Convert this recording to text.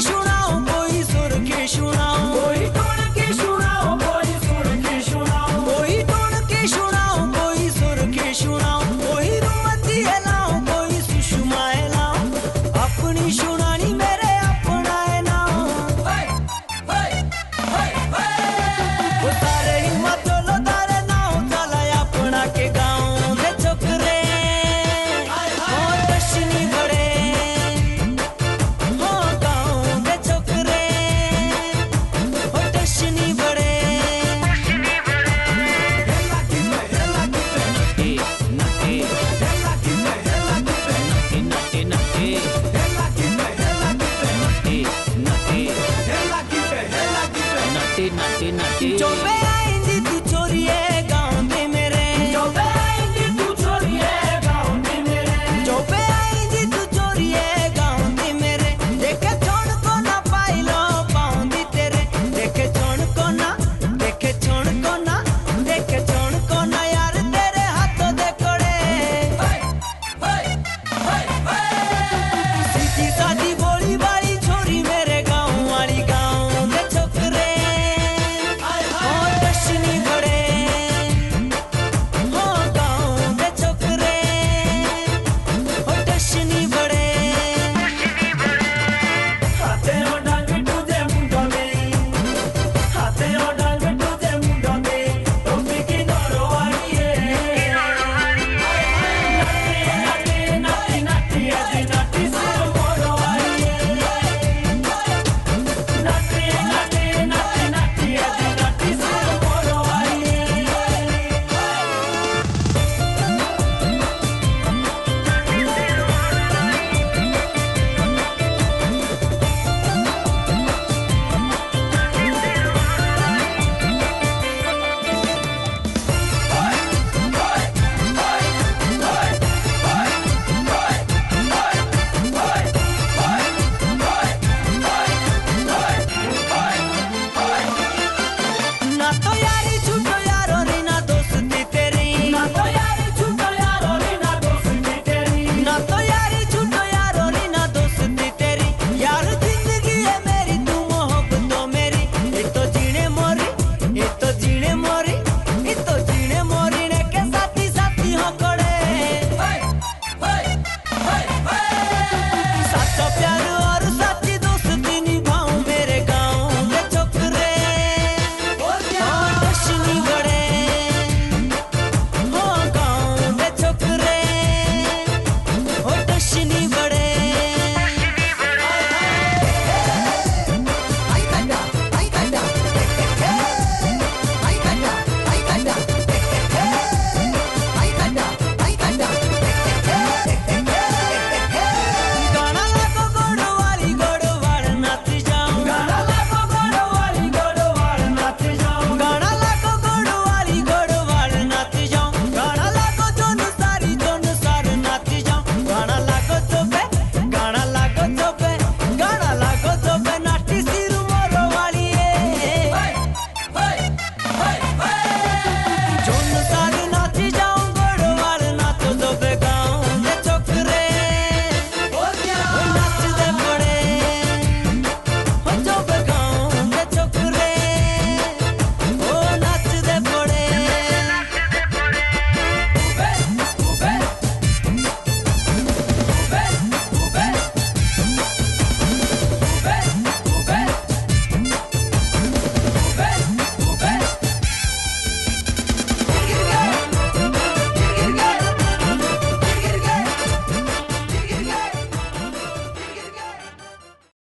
सुना Imagínate. Yo veo